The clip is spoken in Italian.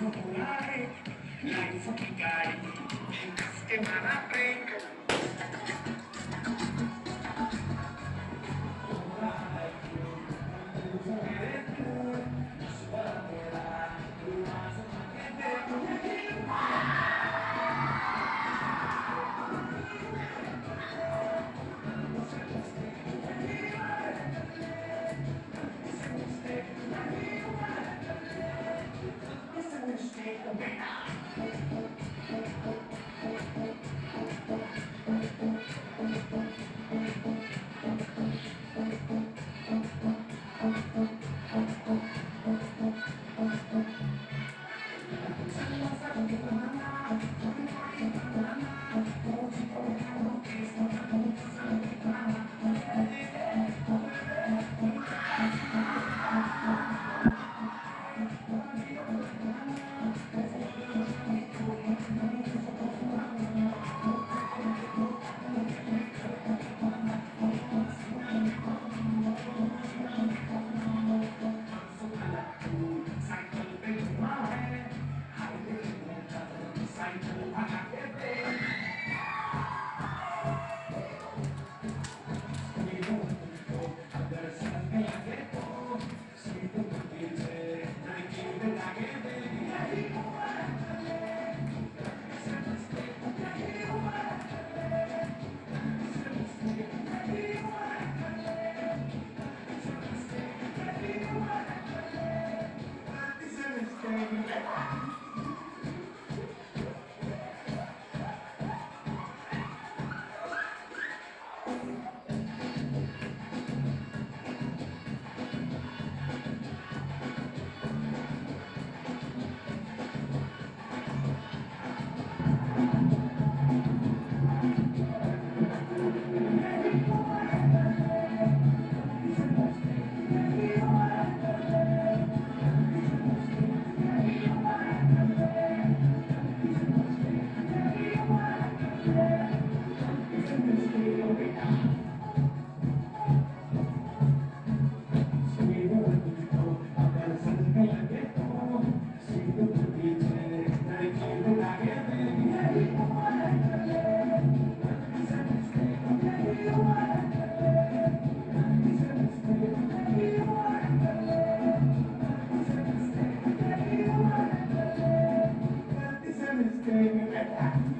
popolare, live fucking guy, settimana break. came and